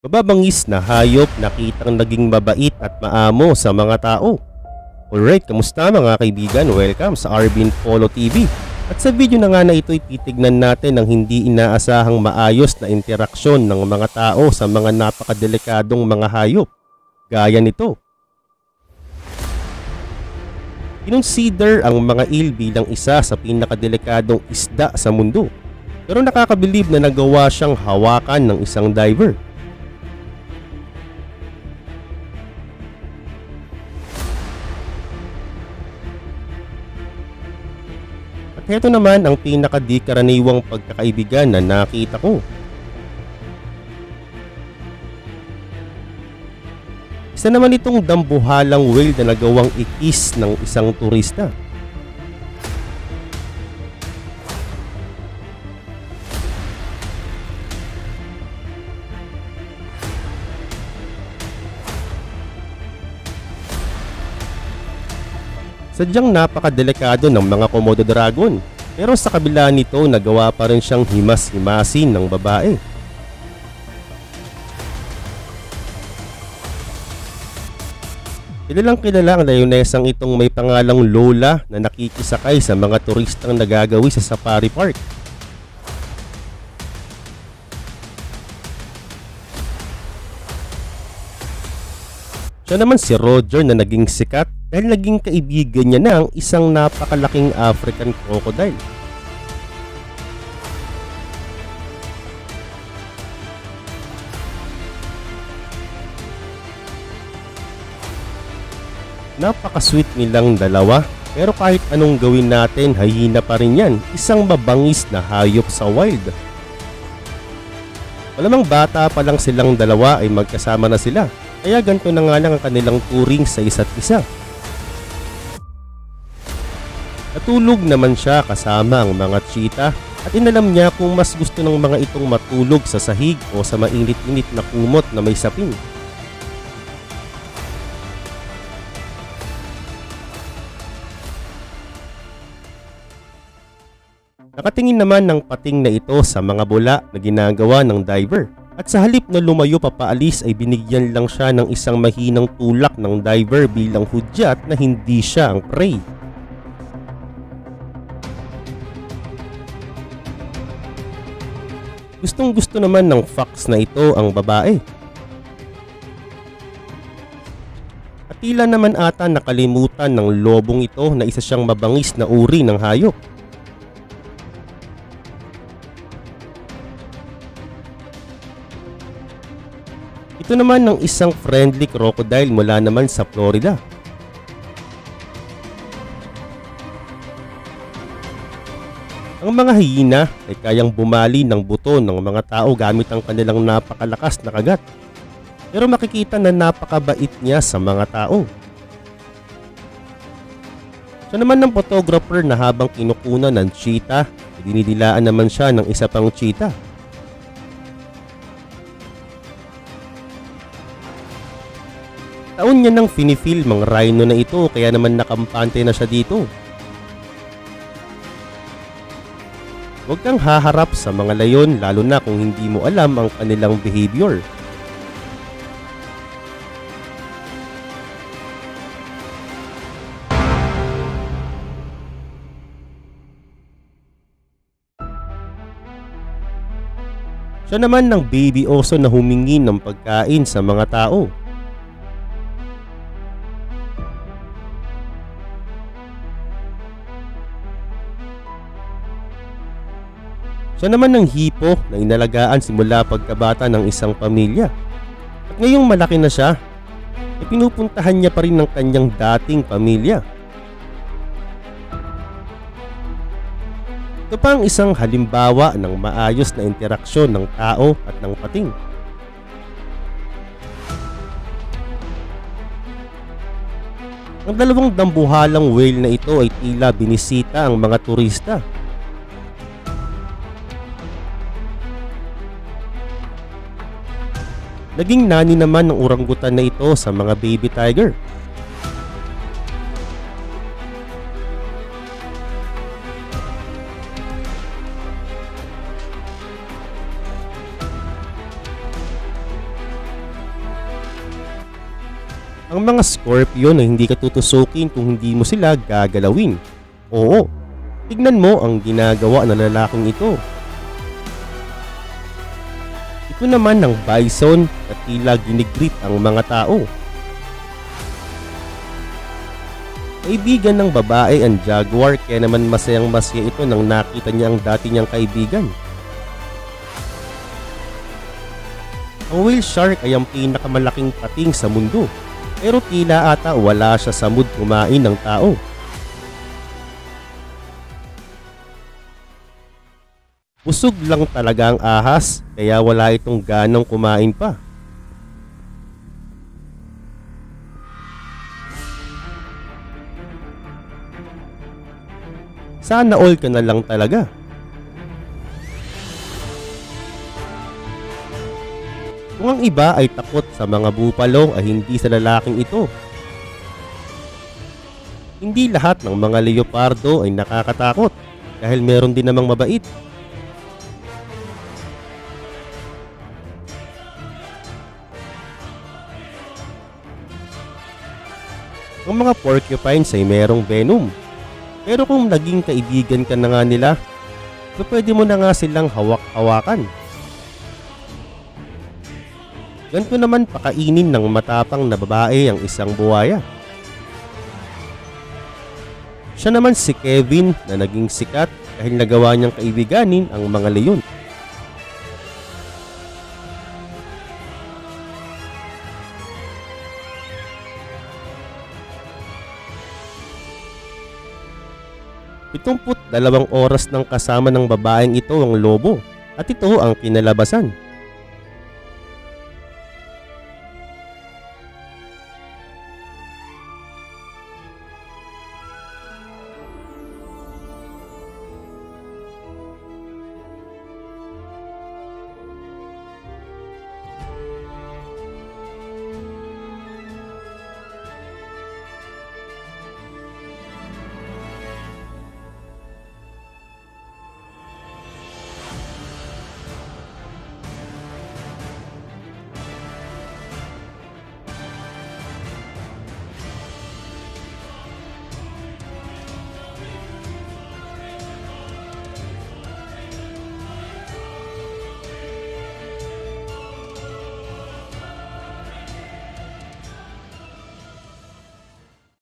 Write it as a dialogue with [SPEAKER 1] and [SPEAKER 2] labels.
[SPEAKER 1] Mababangis na hayop nakitang naging mabait at maamo sa mga tao. Alright, kamusta mga kaibigan? Welcome sa Arbin Polo TV. At sa video na nga na ito ay titignan natin ang hindi inaasahang maayos na interaksyon ng mga tao sa mga napakadelikadong mga hayop. Gaya nito. Kinonsider ang mga eel bilang isa sa pinakadelikadong isda sa mundo. Pero nakakabilib na nagawa siyang hawakan ng isang diver. Heto naman ang pinakadikaraniwang pagkakaibigan na nakita ko. Isa naman itong dambuhalang whale na nagawang ikis ng isang turista. Sadyang napakadelikado ng mga Komodo Dragon. Pero sa kabila nito, nagawa pa rin siyang himas-himasin ng babae. Kilalang kilala ang layonesang itong may pangalang Lola na nakikisakay sa mga turistang nagagawi sa safari park. Siya naman si Roger na naging sikat dahil naging kaibigan niya ang isang napakalaking African crocodile. Napaka-sweet nilang dalawa pero kahit anong gawin natin hayina pa rin yan isang mabangis na hayop sa wild. Malamang bata pa lang silang dalawa ay magkasama na sila kaya ganito na nga lang ang kanilang turing sa isa't isa. Natulog naman siya kasama ang mga cheetah at inalam niya kung mas gusto ng mga itong matulog sa sahig o sa mainit-init na kumot na may sapin. Nakatingin naman ng pating na ito sa mga bula na ginagawa ng diver. At sa halip na lumayo papaalis ay binigyan lang siya ng isang mahinang tulak ng diver bilang hudyat na hindi siya ang prey. Gustong gusto naman ng fox na ito ang babae. At tila naman ata nakalimutan ng lobong ito na isa siyang mabangis na uri ng hayop. Ito naman ng isang friendly crocodile mula naman sa Florida. Ang mga hiyina ay kayang bumali ng buto ng mga tao gamit ang kanilang napakalakas na kagat. Pero makikita na napakabait niya sa mga tao. Siya naman ng photographer na habang kinukunan ng cheetah, dinidilaan naman siya ng isa pang cheetah. Taon niya nang finifilm ang rhino na ito kaya naman nakampante na siya dito. Huwag kang haharap sa mga layon lalo na kung hindi mo alam ang kanilang behavior. Siya naman ng baby oso na humingi ng pagkain sa mga tao. Siya naman ng hipo na inalagaan simula pagkabata ng isang pamilya. At ngayong malaki na siya, ay pinupuntahan niya pa rin ng kanyang dating pamilya. Ito pa ang isang halimbawa ng maayos na interaksyon ng tao at ng pating. Ang dalawang dambuhalang whale na ito ay tila binisita ang mga turista Naging nani naman ng uranggutan na ito sa mga baby tiger. Ang mga Scorpio na hindi ka tutusukin kung hindi mo sila gagalawin. Oo, tignan mo ang ginagawa ng lalaking ito ito naman ng bison na tila ginigrit ang mga tao. Kaibigan ng babae ang jaguar kaya naman masayang masaya ito nang nakita niya ang dati niyang kaibigan. Ang whale shark ay ang pinakamalaking pating sa mundo pero tila ata wala siya sa mood kumain ng tao. Busog lang talaga ang ahas kaya wala itong ganong kumain pa. Sana all ka na lang talaga. Kung ang iba ay takot sa mga bupalo ay hindi sa lalaking ito. Hindi lahat ng mga leopardo ay nakakatakot dahil meron din namang mabait. Ang mga porcupines ay merong venom. Pero kung naging kaibigan ka na nga nila, so pwede mo na nga silang hawak-hawakan. Ganito naman pakainin ng matapang na babae ang isang buwaya. Siya naman si Kevin na naging sikat dahil nagawa niyang kaibiganin ang mga leyon. Pitumput dalawang oras ng kasama ng babaeng ito ang lobo at ito ang kinalabasan.